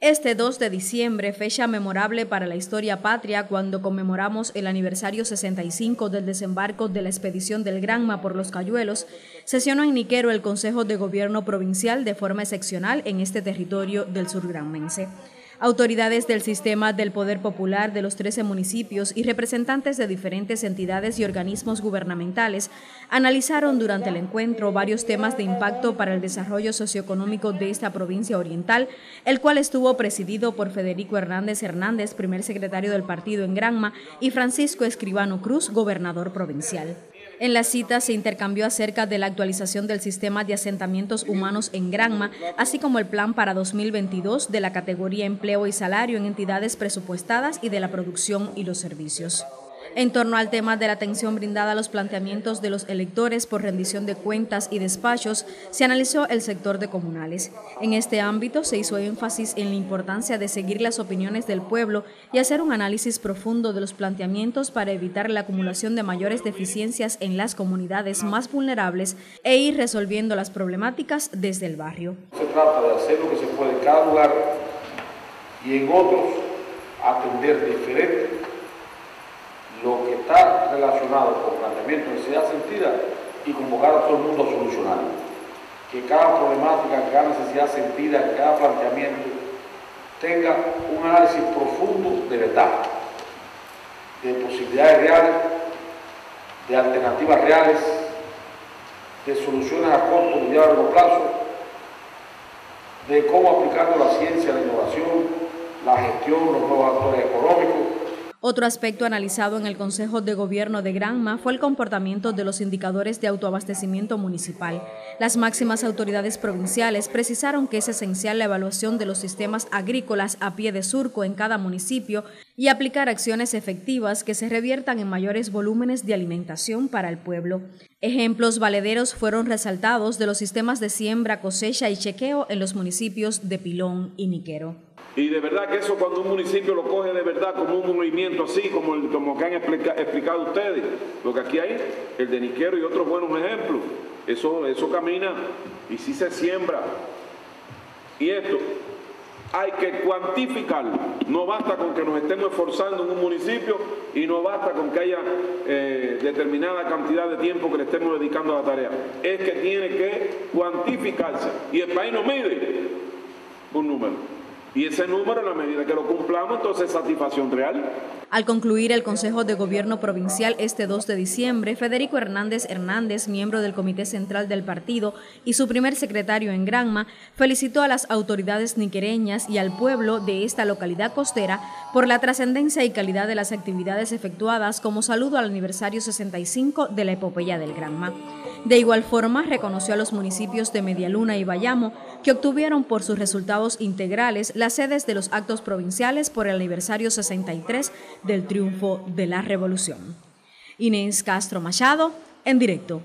Este 2 de diciembre, fecha memorable para la historia patria cuando conmemoramos el aniversario 65 del desembarco de la expedición del Granma por los Cayuelos, sesionó en Niquero el Consejo de Gobierno Provincial de forma excepcional en este territorio del sur granmense. Autoridades del sistema del Poder Popular de los 13 municipios y representantes de diferentes entidades y organismos gubernamentales analizaron durante el encuentro varios temas de impacto para el desarrollo socioeconómico de esta provincia oriental, el cual estuvo presidido por Federico Hernández Hernández, primer secretario del partido en Granma, y Francisco Escribano Cruz, gobernador provincial. En la cita se intercambió acerca de la actualización del sistema de asentamientos humanos en Granma, así como el plan para 2022 de la categoría empleo y salario en entidades presupuestadas y de la producción y los servicios. En torno al tema de la atención brindada a los planteamientos de los electores por rendición de cuentas y despachos, se analizó el sector de comunales. En este ámbito se hizo énfasis en la importancia de seguir las opiniones del pueblo y hacer un análisis profundo de los planteamientos para evitar la acumulación de mayores deficiencias en las comunidades más vulnerables e ir resolviendo las problemáticas desde el barrio. Se trata de hacer lo que se puede en cada lugar y en otros atender diferente lo que está relacionado con planteamiento de necesidad sentida y convocar a todo el mundo a solucionarlo. Que cada problemática, cada necesidad sentida, cada planteamiento tenga un análisis profundo de verdad, de posibilidades reales, de alternativas reales, de soluciones a corto, y a largo plazo, de cómo aplicando la ciencia, la innovación, la gestión, los nuevos actores económicos, otro aspecto analizado en el Consejo de Gobierno de Granma fue el comportamiento de los indicadores de autoabastecimiento municipal. Las máximas autoridades provinciales precisaron que es esencial la evaluación de los sistemas agrícolas a pie de surco en cada municipio y aplicar acciones efectivas que se reviertan en mayores volúmenes de alimentación para el pueblo. Ejemplos valederos fueron resaltados de los sistemas de siembra, cosecha y chequeo en los municipios de Pilón y Niquero. Y de verdad que eso cuando un municipio lo coge de verdad como un movimiento así, como, como que han explicado ustedes, lo que aquí hay, el de Niquero y otros buenos ejemplos, eso, eso camina y si se siembra. Y esto hay que cuantificarlo. No basta con que nos estemos esforzando en un municipio y no basta con que haya eh, determinada cantidad de tiempo que le estemos dedicando a la tarea. Es que tiene que cuantificarse. Y el país no mide un número. Y ese número, en medida que lo cumplamos, entonces es satisfacción real. Al concluir el Consejo de Gobierno Provincial este 2 de diciembre, Federico Hernández Hernández, miembro del Comité Central del Partido y su primer secretario en Granma, felicitó a las autoridades niquereñas y al pueblo de esta localidad costera por la trascendencia y calidad de las actividades efectuadas como saludo al aniversario 65 de la epopeya del Granma. De igual forma, reconoció a los municipios de Medialuna y Bayamo que obtuvieron por sus resultados integrales las sedes de los actos provinciales por el aniversario 63 del triunfo de la revolución. Inés Castro Machado, en directo.